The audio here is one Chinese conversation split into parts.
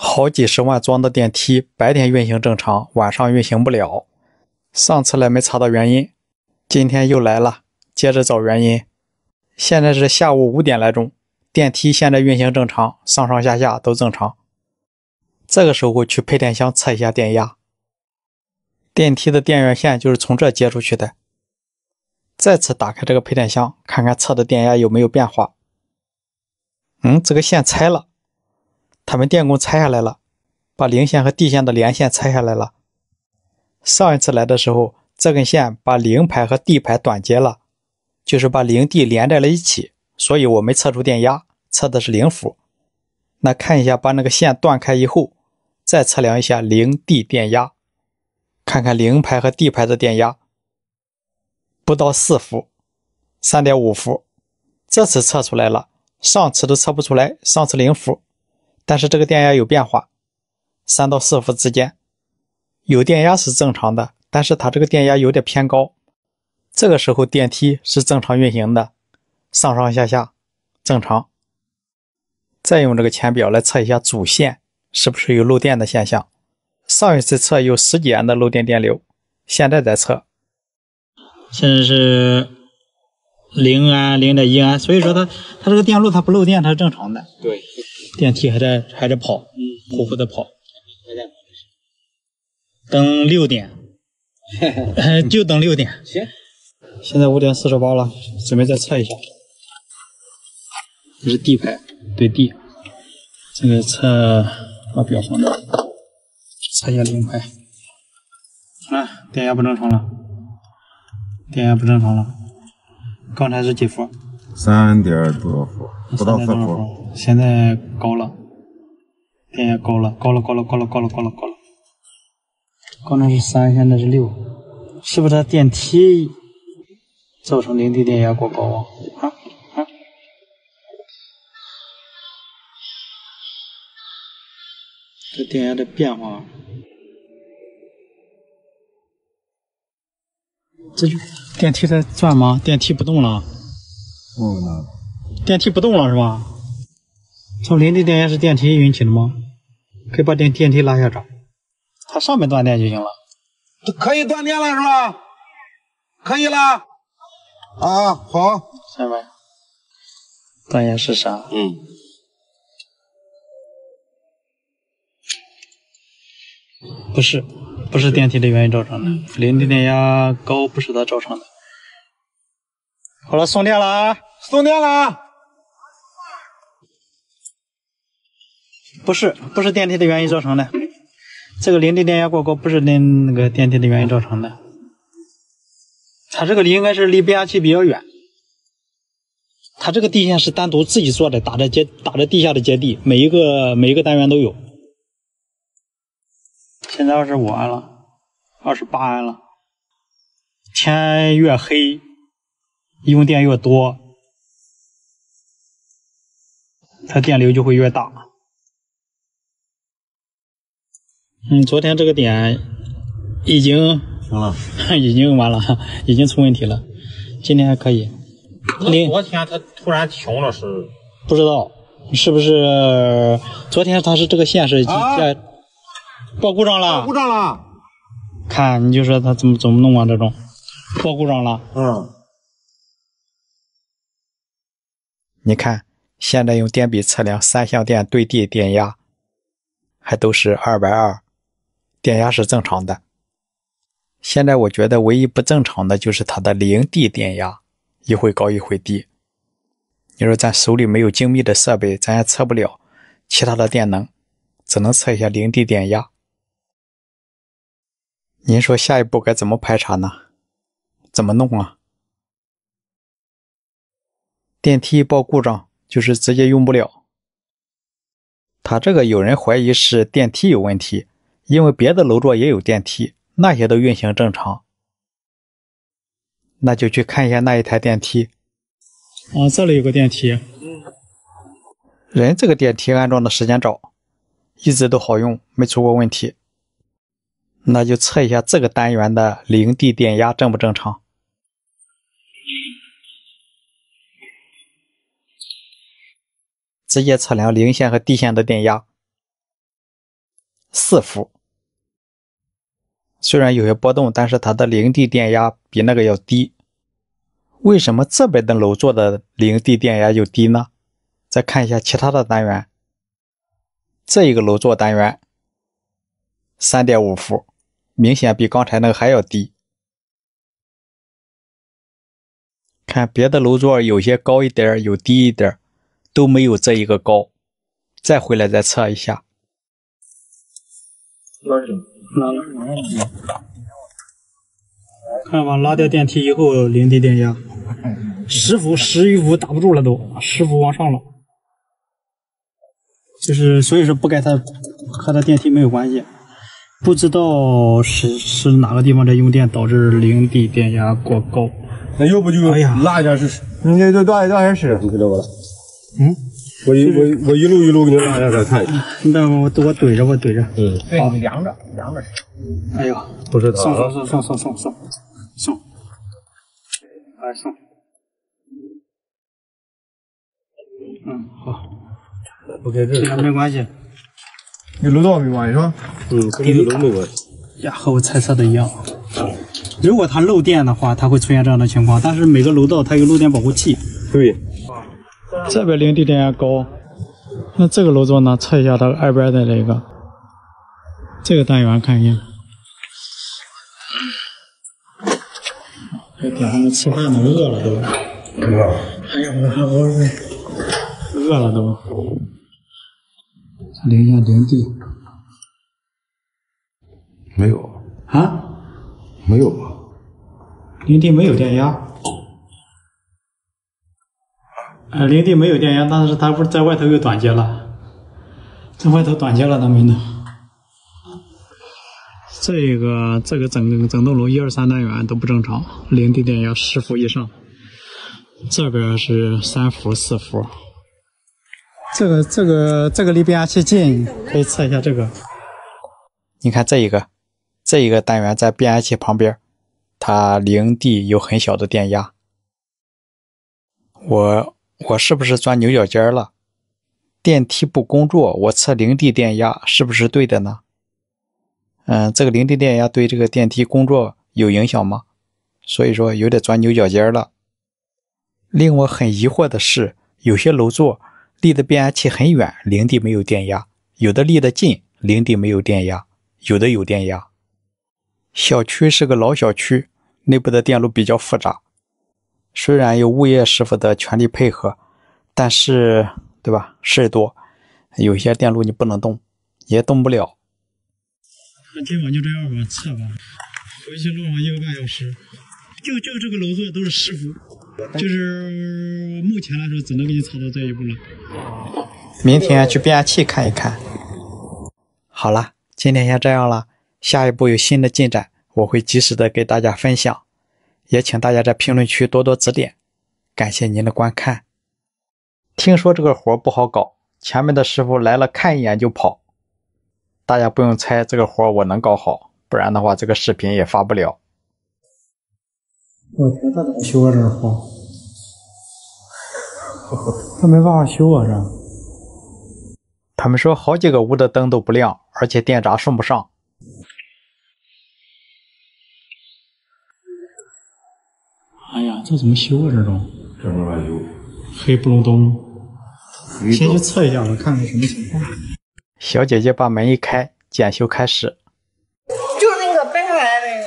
好几十万装的电梯，白天运行正常，晚上运行不了。上次来没查到原因，今天又来了，接着找原因。现在是下午五点来钟，电梯现在运行正常，上上下下都正常。这个时候去配电箱测一下电压。电梯的电源线就是从这接出去的。再次打开这个配电箱，看看测的电压有没有变化。嗯，这个线拆了，他们电工拆下来了，把零线和地线的连线拆下来了。上一次来的时候，这根线把零排和地排短接了，就是把零地连在了一起，所以我没测出电压，测的是零伏。那看一下，把那个线断开以后，再测量一下零地电压，看看零排和地排的电压。不到四伏，三点五伏，这次测出来了，上次都测不出来。上次零伏，但是这个电压有变化，三到四伏之间，有电压是正常的，但是它这个电压有点偏高。这个时候电梯是正常运行的，上上下下正常。再用这个钳表来测一下主线是不是有漏电的现象。上一次测有十几安的漏电电流，现在在测。现在是零安零点一安，所以说它它这个电路它不漏电，它是正常的。对，电梯还在还在跑，嗯，呼呼的跑。等六点，就等六点。行，现在五点四十八了，准备再测一下。这是 D 排对 D，这个测把表放这，测一下零排。啊，电压不正常了。电压不正常了，刚才是几伏？三点多伏，不到四伏。现在高了，电压高了，高了，高了，高了，高了，高了，高了。刚才是三，现在是六，是不是它电梯造成零地电压过高啊？啊啊！这电压的变化。这就电梯在转吗？电梯不动了。嗯呢。电梯不动了是吧？从零地电压是电梯引起的吗？可以把电电梯拉下闸，它上面断电就行了。可以断电了是吧？可以了。啊，好。下面断电是啥？嗯。不是。不是电梯的原因造成的，零地电压高不是它造成的。好了，送电了啊！送电了。不是，不是电梯的原因造成的。这个零地电压过高不是那那个电梯的原因造成的。它这个离应该是离变压器比较远。它这个地线是单独自己做的，打着接打着地下的接地，每一个每一个单元都有。现在二十五安了，二十八安了。天越黑，用电越多，它电流就会越大。嗯，昨天这个点已经行了，已经完了，已经出问题了。今天还可以。昨天它突然停了，是？不知道是不是昨天它是这个线是在。报故障了！报故障了！看，你就说它怎么怎么弄啊？这种报故障了。嗯。你看，现在用电笔测量三相电对地电压，还都是二百二，电压是正常的。现在我觉得唯一不正常的就是它的零地电压，一会高一会低。你说咱手里没有精密的设备，咱也测不了其他的电能，只能测一下零地电压。您说下一步该怎么排查呢？怎么弄啊？电梯报故障就是直接用不了。他这个有人怀疑是电梯有问题，因为别的楼座也有电梯，那些都运行正常。那就去看一下那一台电梯。啊，这里有个电梯。人这个电梯安装的时间早，一直都好用，没出过问题。那就测一下这个单元的零地电压正不正常？直接测量零线和地线的电压。四伏。虽然有些波动，但是它的零地电压比那个要低。为什么这边的楼座的零地电压就低呢？再看一下其他的单元，这一个楼座单元三点五伏，明显比刚才那个还要低。看别的楼座有些高一点，有低一点，都没有这一个高。再回来再测一下。看吧，拉掉电梯以后零地电压，十伏十余伏打不住了都，十伏往上了。就是所以说不该它和它电梯没有关系，不知道是是哪个地方在用电导致零地电压过高。那要不就哎呀拉一下试试，你这这拉一拉一下试试，你知道不啦？嗯，我一我我一路一路给你让让再看一下。你等会我我怼着我怼着。嗯。诶你凉着凉着哎呦不知道送送送送送送送送。诶送。嗯好。ok 这个没关系。你楼道没关系是吧嗯跟你楼没关系。呀和我猜测的一样。如果它漏电的话它会出现这样的情况但是每个楼道它有漏电保护器。对。这边零地电压高，那这个楼座呢？测一下它二边的这个这个单元，看一下。这点上面吃饭呢，饿了都。饿哎呀，我我我饿了都。零下零地没有啊？没有吧？零地没有电压。呃，零地没有电压，但是它不是在外头又短接了，在外头短接了，他们呢。这个这个整整栋楼一二三单元都不正常，零地电压十伏以上。这边是三伏四伏。这个这个这个离变压器近，可以测一下这个。你看这一个，这一个单元在变压器旁边，它零地有很小的电压。我我是不是钻牛角尖了？电梯不工作，我测零地电压是不是对的呢？嗯，这个零地电压对这个电梯工作有影响吗？所以说有点钻牛角尖了。令我很疑惑的是，有些楼座离的变压器很远，零地没有电压；有的离得近，零地没有电压；有的有电压。小区是个老小区，内部的电路比较复杂。虽然有物业师傅的全力配合，但是，对吧？事儿多，有些电路你不能动，也动不了。那今晚就这样吧，测吧，回去路上一个半小时。就就这个楼座都是师傅，就是目前来说只能给你测到这一步了。明天去变压器看一看。好了，今天先这样了，下一步有新的进展，我会及时的给大家分享，也请大家在评论区多多指点。感谢您的观看。听说这个活不好搞，前面的师傅来了看一眼就跑，大家不用猜这个活我能搞好，不然的话这个视频也发不了。我天，这怎么修啊？这是活，他没办法修啊！这他们说好几个屋的灯都不亮，而且电闸送不上。哎呀，这怎么修啊？这种这没法修。黑不隆咚。先去测一下吧，看看什么情况。小姐姐把门一开，检修开始。就是那个掰下来的那个。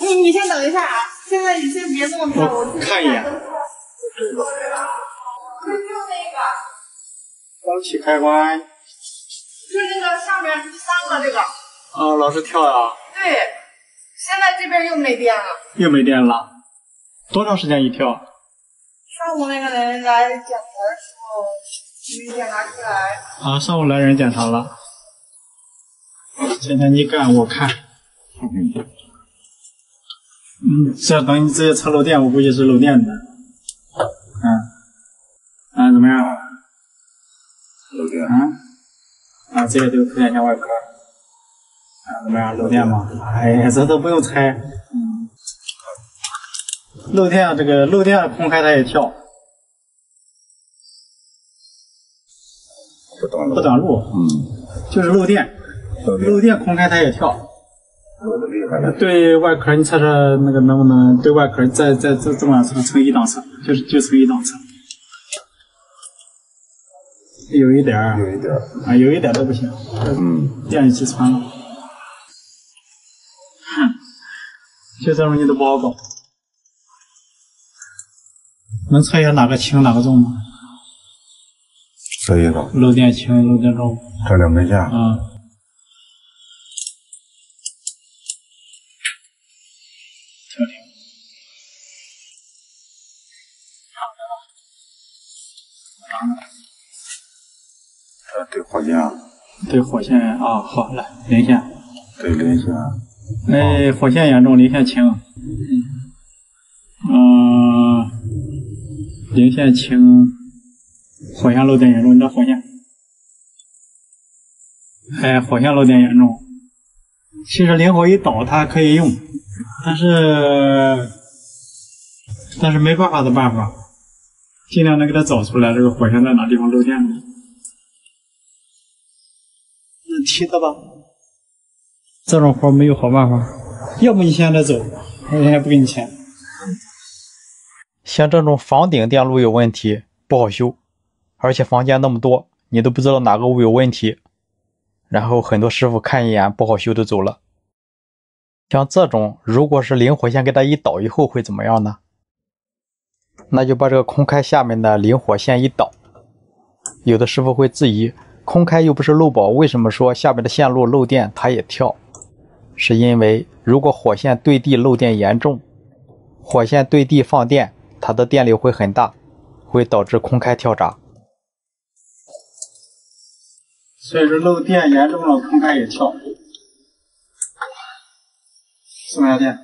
你你先等一下啊，现在你先别动它，我看一眼。就就那个，刚起开关。就是那个上面第三个这个。啊，老是跳呀。对，现在这边又没电了。又没电了。多长时间一跳？上午那个人来检查的时候没检查出来。啊，上午来人检查了。今天你干我看。嗯，这等你直接测漏电，我估计是漏电的。嗯，啊，怎么样？漏电。嗯，啊，这个就是配电线外壳。啊，怎么样？漏电吗？哎呀，这都不用拆。嗯，漏电，这个漏电空开它也跳。不挡不挡路。嗯。就是漏电，漏电空开它也跳。对外壳，你测测那个能不能对外壳再再再这么测乘一档测，就是就乘一档测。有一点儿，有一点儿，啊，有一点都不行，嗯，电就穿了。哼，就这种你都不好搞。能测一下哪个轻哪个重吗？这一个，漏电轻，漏电重。这两根线，啊。调停。呃，对火线，对火线啊，好来零线。对零线，哎，火线严重，零线轻。嗯，零线轻，火线漏电严重。你这火线，哎，火线漏电严重。其实灵活一导它可以用，但是但是没办法的办法，尽量能给它找出来这个火线在哪地方漏电了。那提的吧。这种活没有好办法，要不你现在走，我现在不给你钱。像这种房顶电路有问题不好修，而且房间那么多，你都不知道哪个屋有问题，然后很多师傅看一眼不好修就走了。像这种，如果是灵火线给它一导以后会怎么样呢？那就把这个空开下面的灵火线一导，有的师傅会质疑，空开又不是漏保，为什么说下面的线路漏电它也跳？是因为如果火线对地漏电严重，火线对地放电，它的电流会很大，会导致空开跳闸。所以说漏电严重了，空开也跳。送下电。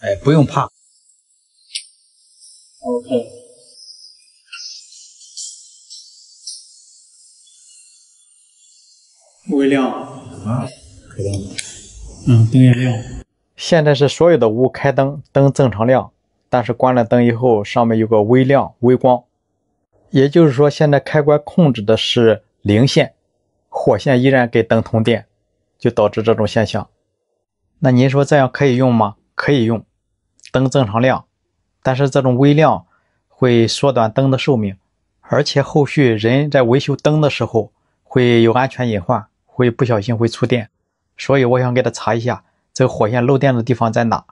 哎，不用怕。OK。微亮啊，开灯，嗯，灯也亮。现在是所有的屋开灯，灯正常亮，但是关了灯以后，上面有个微亮、微光，也就是说，现在开关控制的是零线，火线依然给灯通电，就导致这种现象。那您说这样可以用吗？可以用，灯正常亮，但是这种微亮会缩短灯的寿命，而且后续人在维修灯的时候会有安全隐患，会不小心会触电，所以我想给他查一下。这个火线漏电的地方在哪？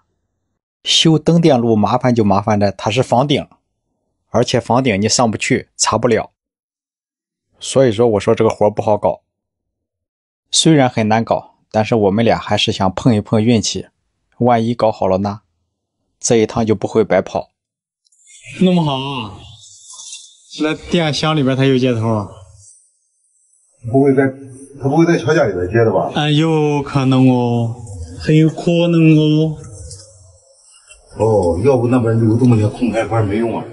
修灯电路麻烦就麻烦在它是房顶，而且房顶你上不去，查不了。所以说我说这个活不好搞，虽然很难搞，但是我们俩还是想碰一碰运气，万一搞好了呢，这一趟就不会白跑。弄不好啊，那电箱里边它有接头。啊不会在，他不会在桥架里边接的吧？啊，有可能哦。很有可能哦。哦，要不那边留这么些空开关没用啊。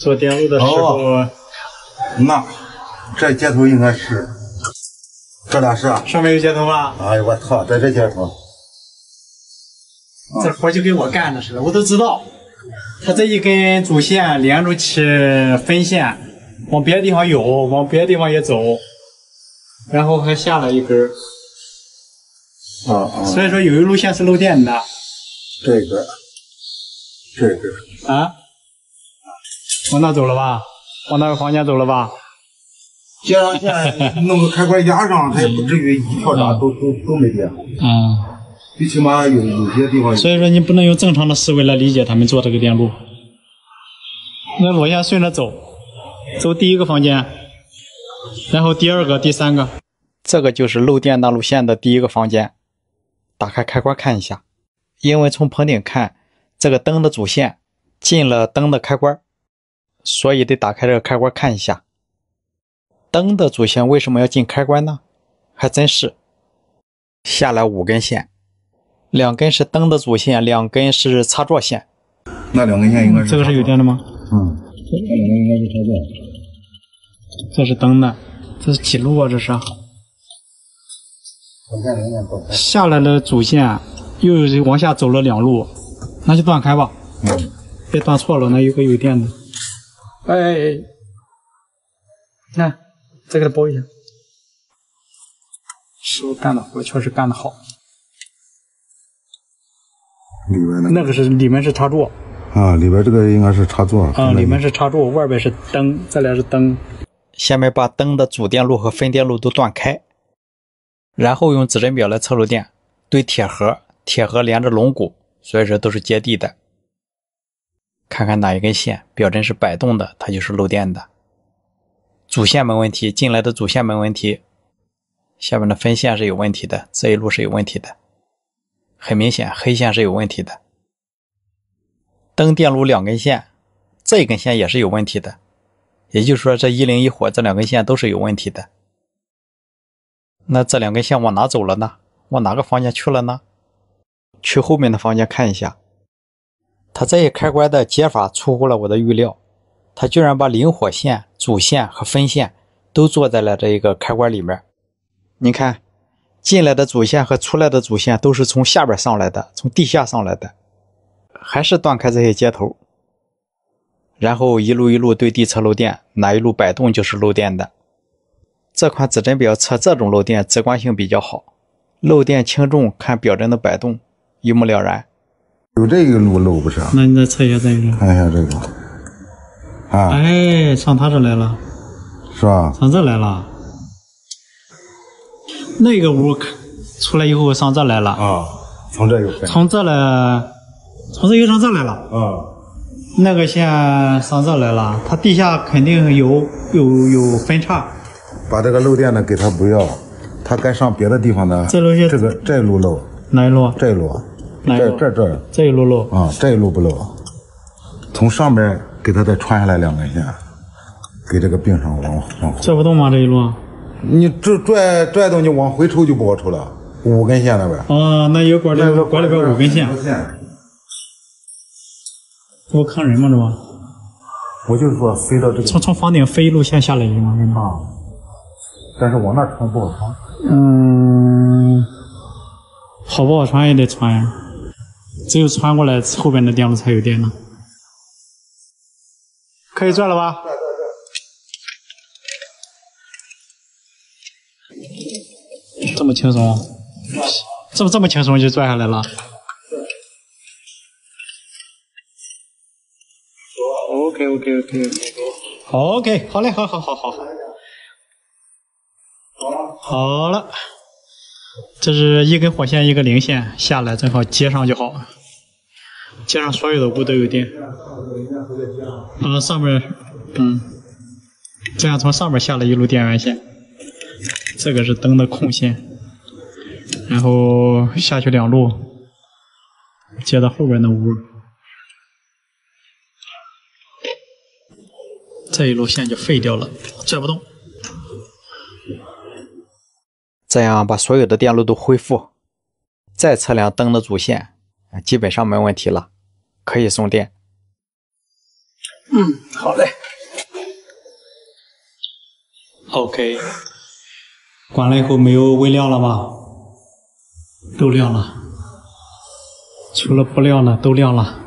做电路的时候，哦、那这接头应该是，这俩是啊。上面有接头吧？哎呦我操，在这接头。这活就跟我干的似的，我都知道。他这一根主线连着起分线。往别的地方有，往别的地方也走，然后还下了一根。啊啊！所以说有一路线是漏电的。这个，这个啊，往那走了吧？往那个房间走了吧？接上线，弄个开关压上，它也不至于一跳闸都都都没电。啊。最起码有有些地方。所以说你不能用正常的思维来理解他们做这个电路。那我先顺着走。走第一个房间，然后第二个、第三个，这个就是漏电那路线的第一个房间。打开开关看一下，因为从棚顶看，这个灯的主线进了灯的开关，所以得打开这个开关看一下。灯的主线为什么要进开关呢？还真是，下来五根线，两根是灯的主线，两根是插座线。那两根线应该是这个是有电的吗？嗯。这两根应该是插座，这是灯的，这是几路啊？这是。下来的主线又往下走了两路，那就断开吧。嗯。别断错了，那有个有电的。哎，看，再给它包一下。师傅干的活确实干的好。里边的那个是里面是插座啊，里边这个应该是插座啊，里面是插座，外边是灯，这俩是灯。下面把灯的主电路和分电路都断开，然后用指针表来测漏电，对铁盒，铁盒连着龙骨，所以说都是接地的。看看哪一根线表针是摆动的，它就是漏电的。主线没问题，进来的主线没问题，下面的分线是有问题的，这一路是有问题的。很明显，黑线是有问题的。灯电路两根线，这一根线也是有问题的。也就是说，这一零一火这两根线都是有问题的。那这两根线往哪走了呢？往哪个房间去了呢？去后面的房间看一下。它这一开关的接法出乎了我的预料，它居然把零火线、主线和分线都做在了这一个开关里面。你看，进来的主线和出来的主线都是从下边上来的，从地下上来的，还是断开这些接头。然后一路一路对地测漏电，哪一路摆动就是漏电的。这款指针表测这种漏电直观性比较好，漏电轻重看表针的摆动，一目了然。有这个路漏不是？那你再测一下这个。看一下这个，啊，哎，上他这来了，是吧？上这来了。那个屋出来以后上这来了，啊，从这又分，从这来，从这又上这来了。啊，那个线上这来了，它地下肯定有有有分叉。把这个漏电的给他不要，他该上别的地方的。这路线这个这一路漏，哪一路？这一路，哪一路？这这这这一路漏。啊，这一路不漏，从上边给他再穿下来两根线，给这个并上往往后。拽不动吗？这一路？你这拽拽动，你往回抽就不好抽了，五根线那边。哦，那有管这个管里边五根线。我坑人吗？这不？我就是说飞到这个从从房顶飞一路线下来是吗？是吗？啊，但是往那穿不好穿。嗯，好不好穿也得穿呀，只有穿过来后边的电路才有电呢。可以转了吧？这么轻松，这么这么轻松就转下来了。OK OK OK OK OK，好嘞，好好好好好。了，这是一根火线，一个零线下来，正好接上就好，接上所有的屋都有电。啊，上面，嗯，这样从上面下来一路电源线，这个是灯的控线，然后下去两路，接到后边的屋，这一路线就废掉了，拽不动。这样把所有的电路都恢复，再测量灯的主线，基本上没问题了，可以送电。嗯，好嘞。OK，关了以后没有微亮了吧？都亮了，除了不亮的都亮了。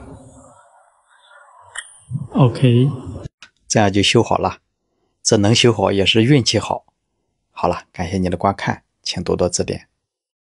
OK，这样就修好了。这能修好也是运气好。好了，感谢你的观看。请多多指点。